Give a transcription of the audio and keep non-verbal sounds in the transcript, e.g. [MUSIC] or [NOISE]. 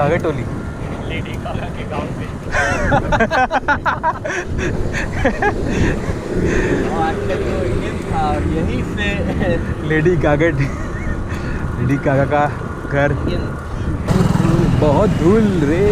गागा टोली। Lady Gaga के गाँव पे [LAUGHS] हाँ, एक्चुअली वो इंडियन और यहीं से [LAUGHS] लेडी गागा लेडी गागा का घर। बहुत धूल रे।